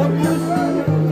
abuse.